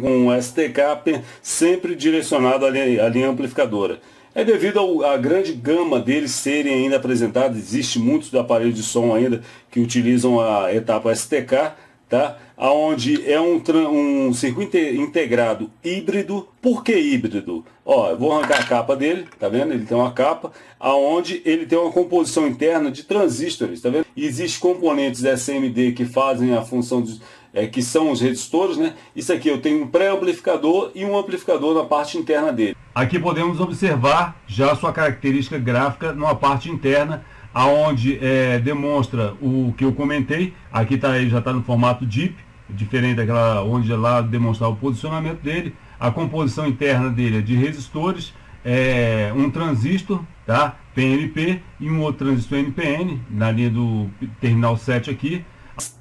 com STK sempre direcionado à linha, à linha amplificadora. É devido à grande gama deles serem ainda apresentados, existe muitos aparelhos de som ainda que utilizam a etapa STK, tá? Onde é um, um circuito integrado híbrido. Por que híbrido? Ó, vou arrancar a capa dele, tá vendo? Ele tem uma capa, aonde ele tem uma composição interna de transistores, tá vendo? E existem componentes SMD que fazem a função de, é, que são os resistores, né? Isso aqui eu tenho um pré-amplificador e um amplificador na parte interna dele. Aqui podemos observar já a sua característica gráfica numa parte interna aonde é, demonstra o que eu comentei. Aqui tá, já está no formato DIP, diferente daquela onde lá demonstrar o posicionamento dele. A composição interna dele é de resistores, é, um transistor, tá? PNP e um outro transistor NPN na linha do terminal 7 aqui.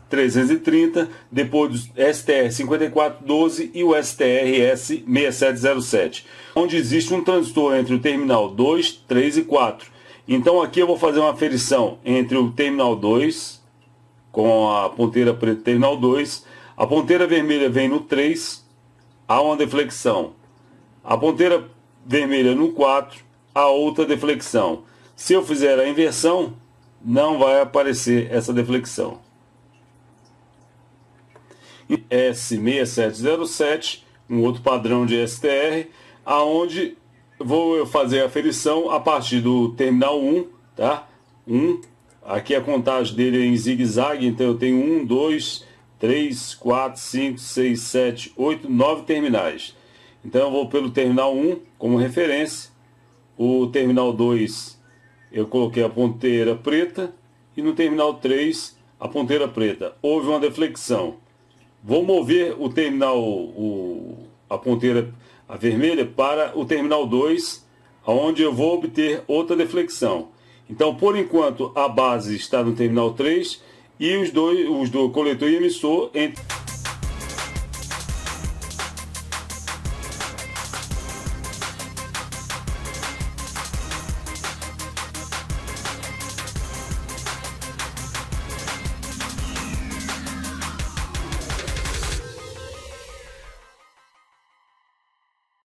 330, depois do STR 5412 e o STR S6707, onde existe um transistor entre o terminal 2, 3 e 4 então aqui eu vou fazer uma aferição entre o terminal 2 com a ponteira preta terminal 2. A ponteira vermelha vem no 3, há uma deflexão. A ponteira vermelha no 4, há outra deflexão. Se eu fizer a inversão, não vai aparecer essa deflexão. S6707, um outro padrão de STR, aonde vou fazer a aferição a partir do terminal 1, tá? 1, aqui a contagem dele é em zigue-zague, então eu tenho 1, 2, 3, 4, 5, 6, 7, 8, 9 terminais. Então eu vou pelo terminal 1 como referência, o terminal 2 eu coloquei a ponteira preta e no terminal 3 a ponteira preta. Houve uma deflexão. Vou mover o terminal, o, a ponteira a vermelha, para o terminal 2, onde eu vou obter outra deflexão. Então, por enquanto, a base está no terminal 3 e os dois, os do coletor e emissor entre